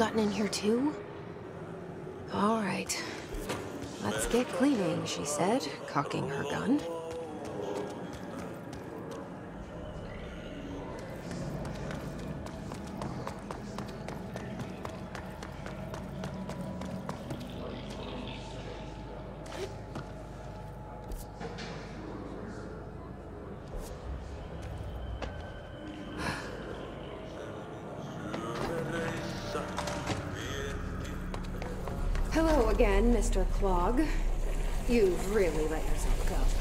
gotten in here too? All right. Let's get cleaning, she said, cocking her gun. Again, Mr. Clog. You've really let yourself go.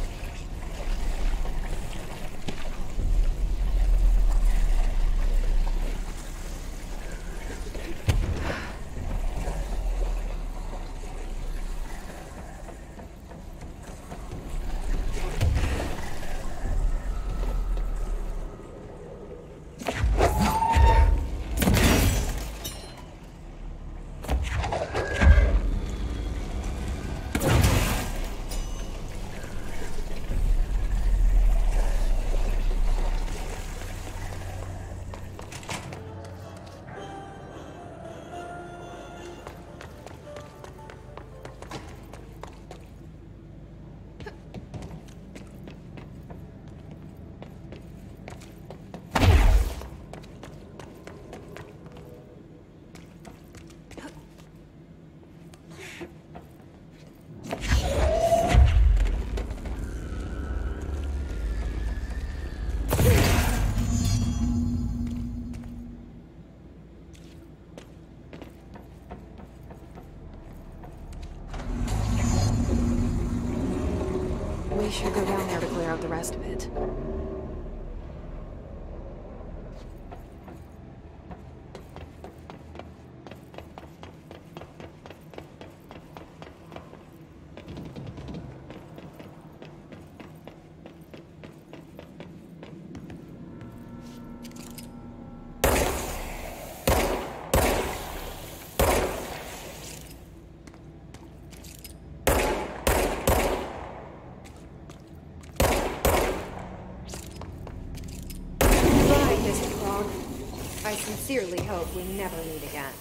The rest of it. Goodbye, Mr. Clog. I sincerely hope we never meet again.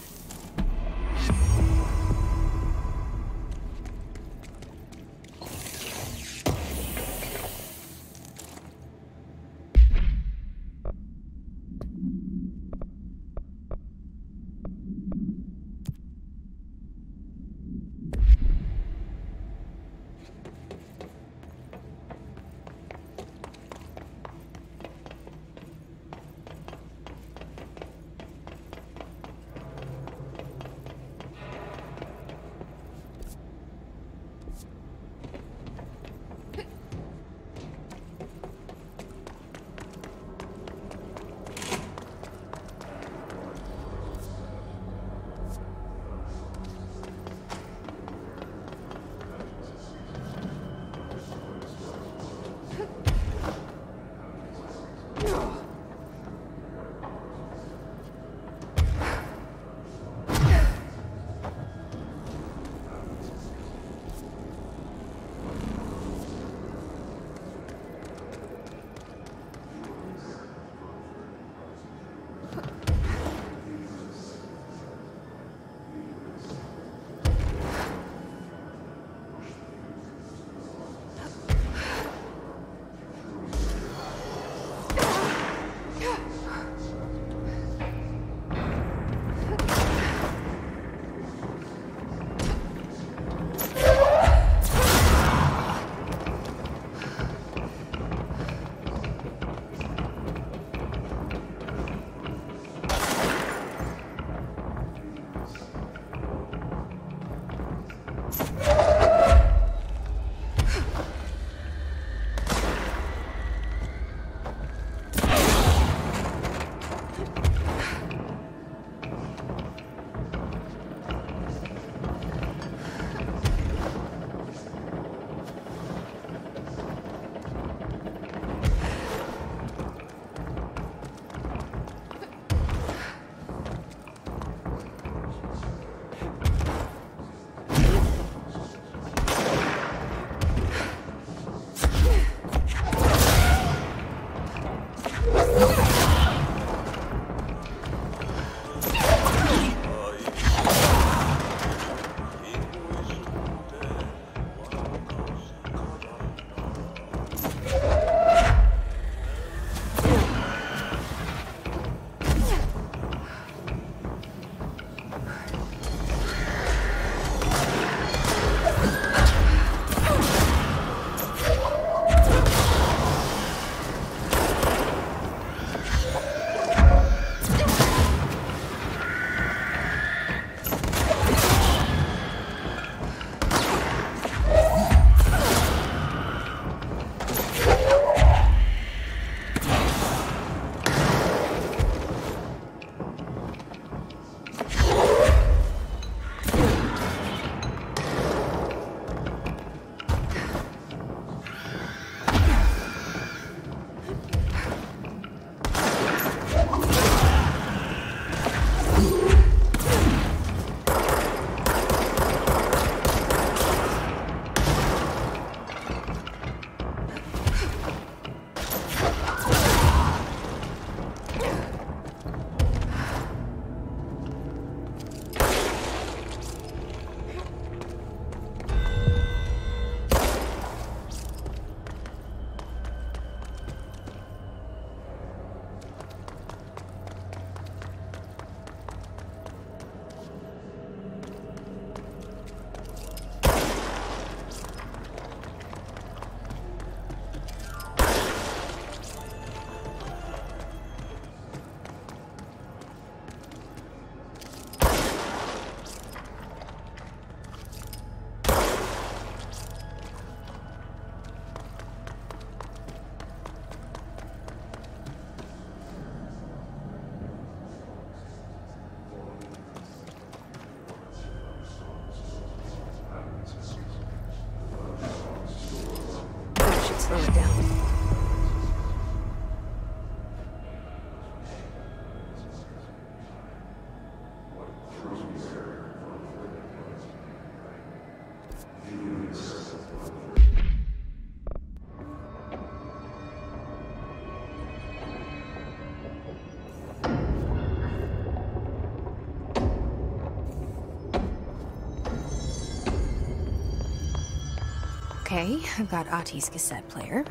Okay, I've got Ahti's cassette player.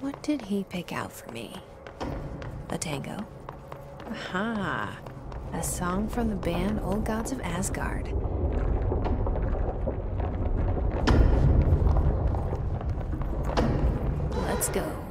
What did he pick out for me? A tango? Aha! A song from the band Old Gods of Asgard. Let's go.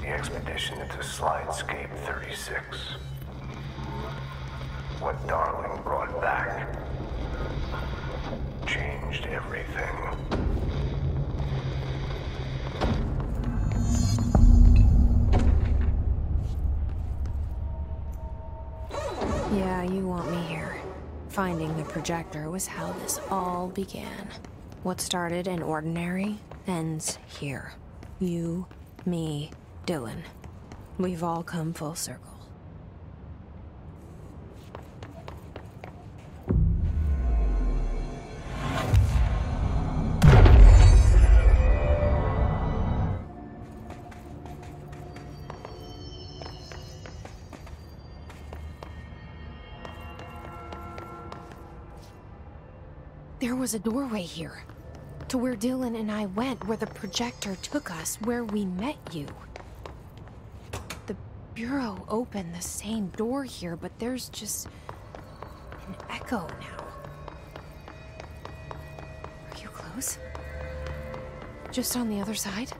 The expedition into Slidescape 36. What Darling brought back changed everything. Yeah, you want me here. Finding the projector was how this all began. What started in ordinary ends here. You, me, Dylan. We've all come full circle. There was a doorway here. To where Dylan and I went, where the projector took us, where we met you. The Bureau opened the same door here, but there's just an echo now. Are you close? Just on the other side?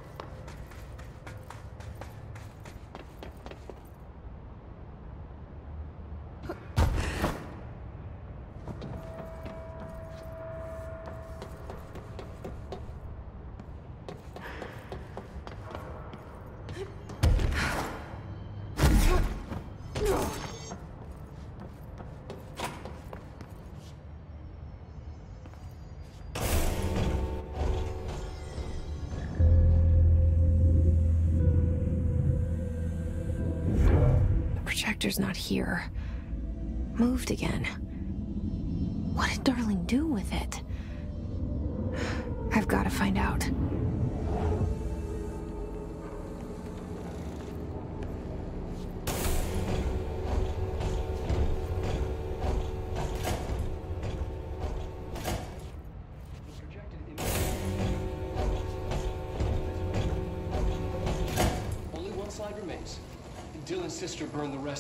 Here. Moved again. What did Darling do with it? I've got to find out.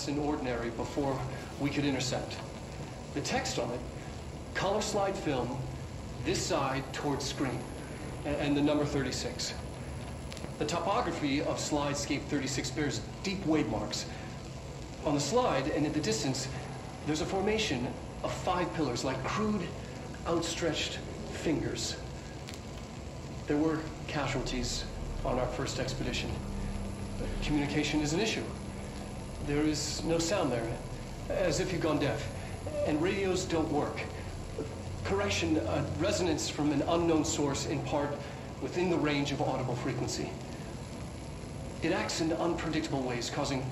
In ordinary before we could intercept. The text on it, color slide film, this side towards screen, and the number 36. The topography of Slidescape 36 bears deep wade marks. On the slide and in the distance, there's a formation of five pillars like crude, outstretched fingers. There were casualties on our first expedition. Communication is an issue. There is no sound there, as if you've gone deaf. And radios don't work. Correction, a resonance from an unknown source in part within the range of audible frequency. It acts in unpredictable ways, causing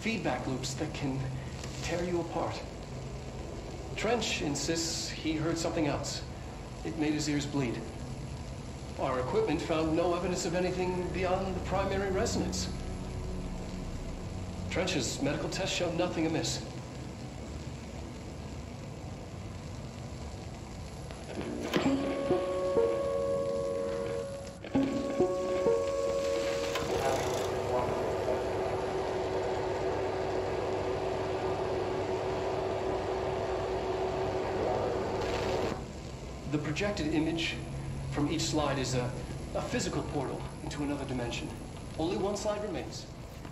feedback loops that can tear you apart. Trench insists he heard something else. It made his ears bleed. Our equipment found no evidence of anything beyond the primary resonance. Trench's medical tests show nothing amiss. The projected image from each slide is a, a physical portal into another dimension. Only one slide remains.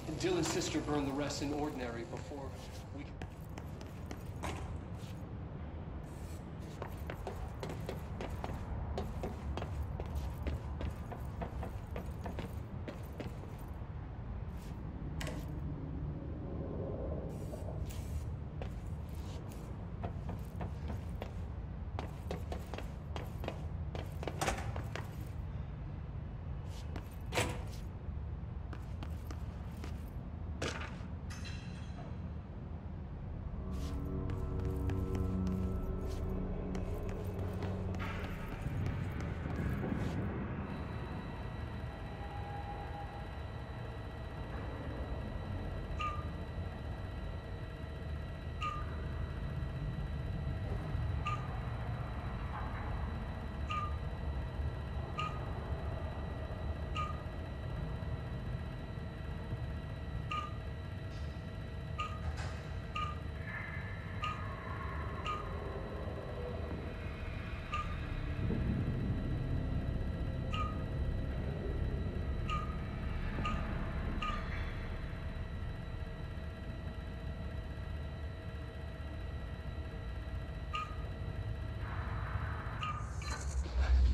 And Dylan's sister burned the rest in ordinary before we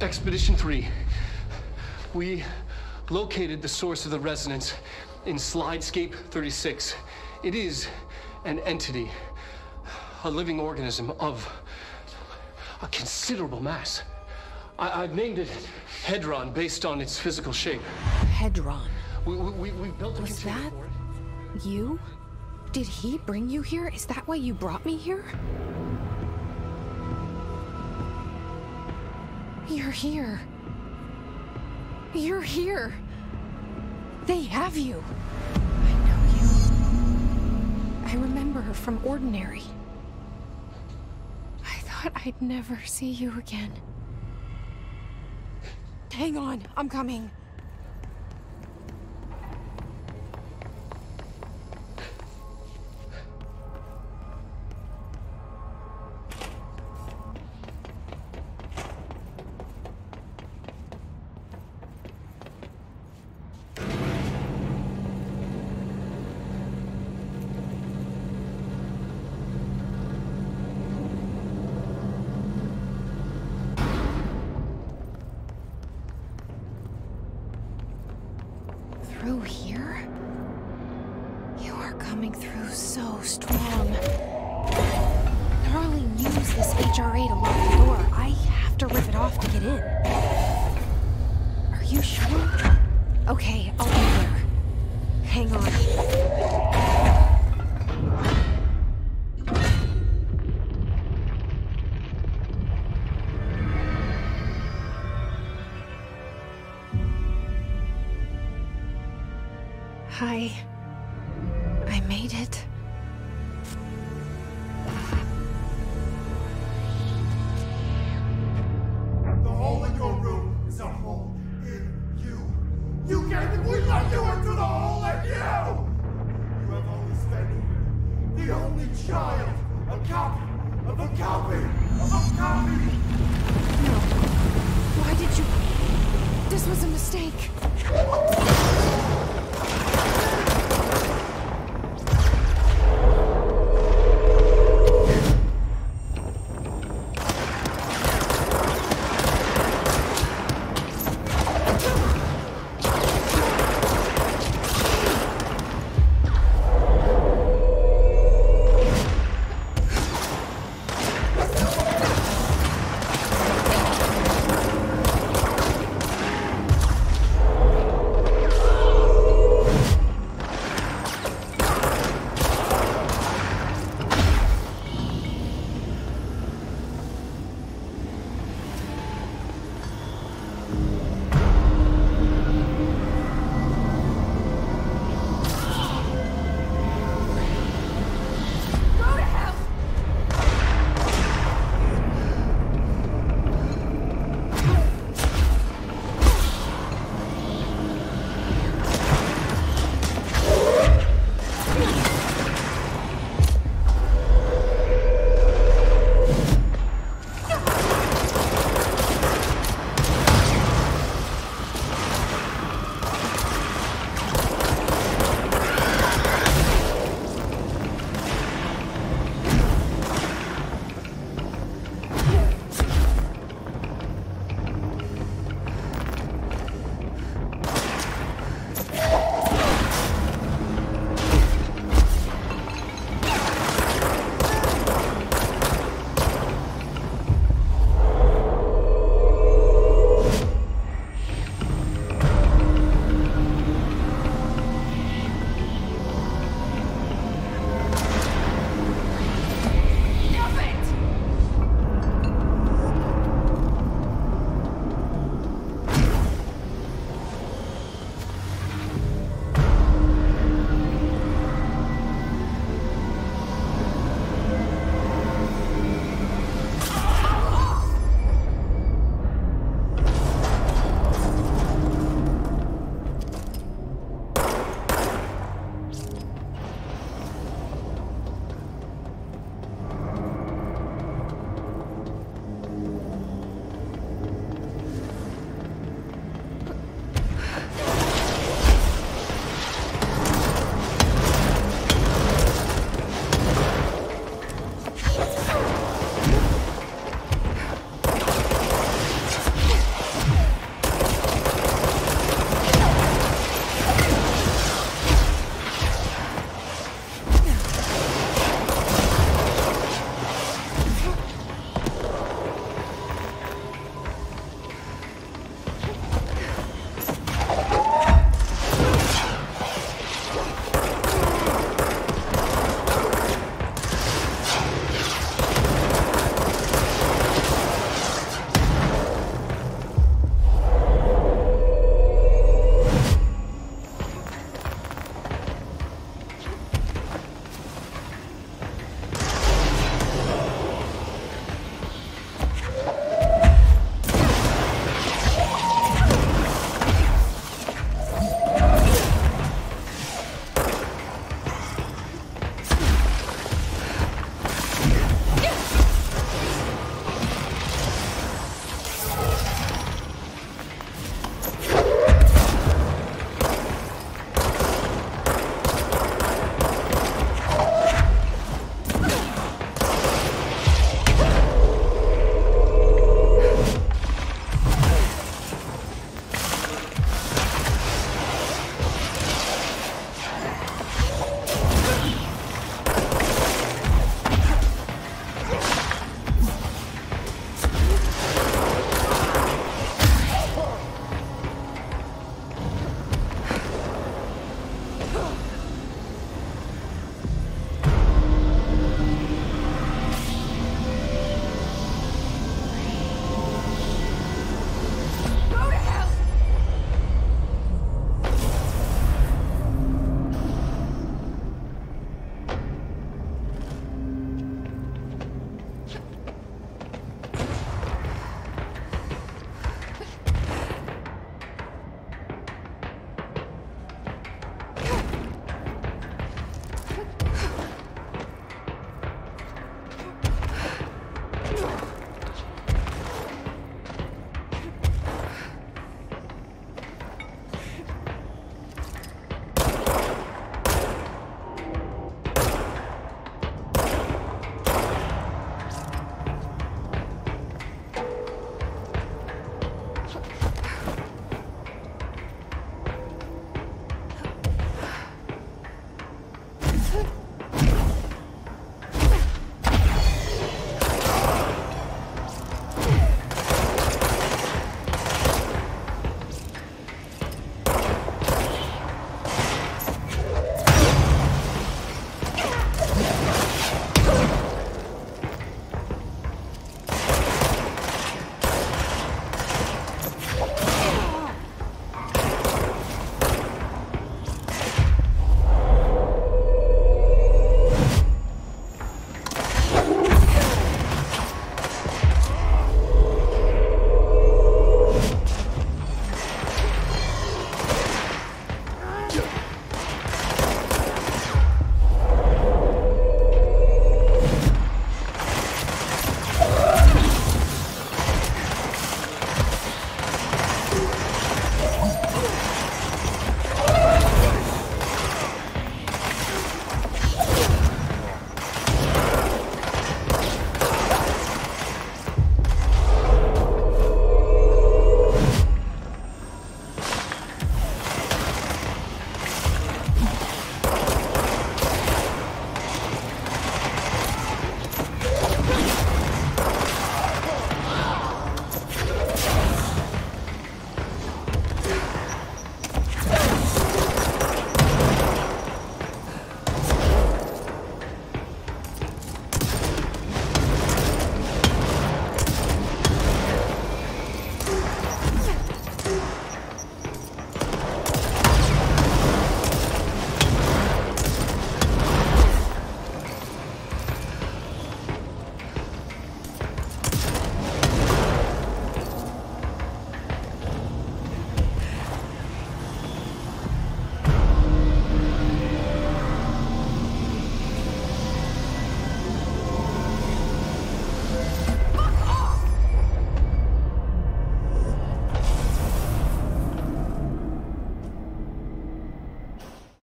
Expedition 3. We located the source of the resonance in Slidescape 36. It is an entity, a living organism of a considerable mass. I- have named it Hedron based on its physical shape. Hedron. We, we, we built a Was that you? Did he bring you here? Is that why you brought me here? You're here. You're here. They have you. I know you. I remember her from Ordinary. I thought I'd never see you again. Hang on, I'm coming. So strong. Darling used this HRA to lock the door. I have to rip it off to get in. Are you sure? Okay, I'll be there. Hang on.